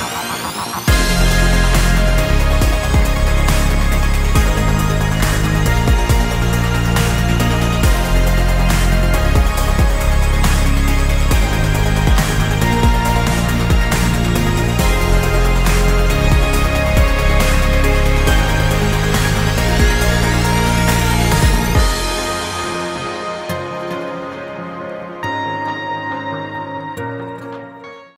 Bye.